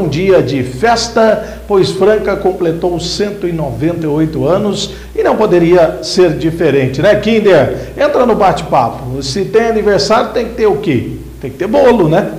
Um dia de festa, pois Franca completou 198 anos e não poderia ser diferente, né, Kinder? Entra no bate-papo. Se tem aniversário, tem que ter o quê? Tem que ter bolo, né?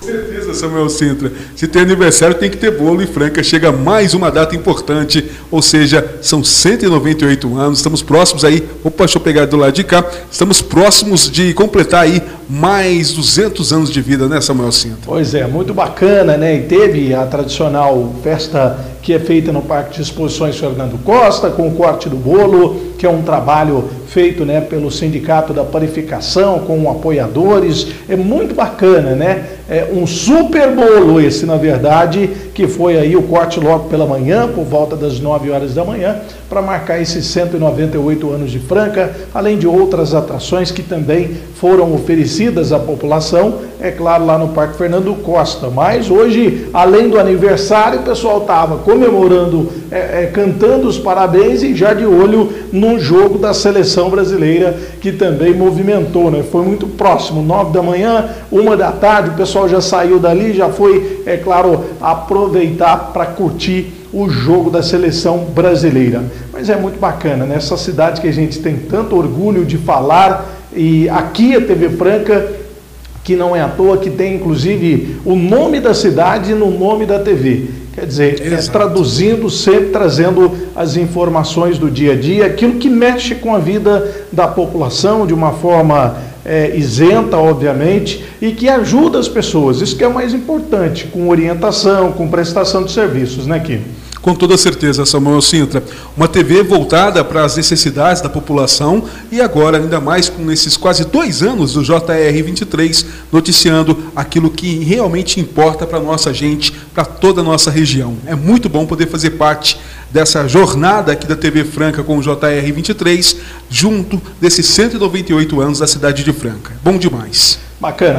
Com certeza, Samuel Sintra. Se tem aniversário, tem que ter bolo e Franca. Chega mais uma data importante, ou seja, são 198 anos. Estamos próximos aí. Opa, deixa eu pegar do lado de cá. Estamos próximos de completar aí mais 200 anos de vida, né, Samuel Sintra? Pois é, muito bacana, né? E teve a tradicional festa que é feita no Parque de Exposições Fernando Costa, com o corte do bolo, que é um trabalho feito né, pelo Sindicato da Panificação, com apoiadores. É muito bacana, né? É um super bolo esse, na verdade, que foi aí o corte logo pela manhã, por volta das 9 horas da manhã, para marcar esses 198 anos de Franca, além de outras atrações que também foram oferecidas à população, é claro, lá no Parque Fernando Costa. Mas hoje, além do aniversário, o pessoal estava comemorando, é, é, cantando os parabéns e já de olho num jogo da seleção brasileira que também movimentou, né? Foi muito próximo, nove da manhã, uma da tarde, o pessoal já saiu dali, já foi, é claro, aproveitar para curtir o jogo da seleção brasileira. Mas é muito bacana, nessa né? cidade que a gente tem tanto orgulho de falar, e aqui a TV Franca, que não é à toa, que tem inclusive o nome da cidade no nome da TV. Quer dizer, é traduzindo, sempre trazendo as informações do dia a dia, aquilo que mexe com a vida da população de uma forma é, isenta, obviamente, e que ajuda as pessoas. Isso que é o mais importante, com orientação, com prestação de serviços, né, Kim? Com toda certeza, Samuel Sintra. Uma TV voltada para as necessidades da população e agora, ainda mais com esses quase dois anos do JR23, noticiando aquilo que realmente importa para a nossa gente, para toda a nossa região. É muito bom poder fazer parte dessa jornada aqui da TV Franca com o JR23, junto desses 198 anos da cidade de Franca. Bom demais. Bacana.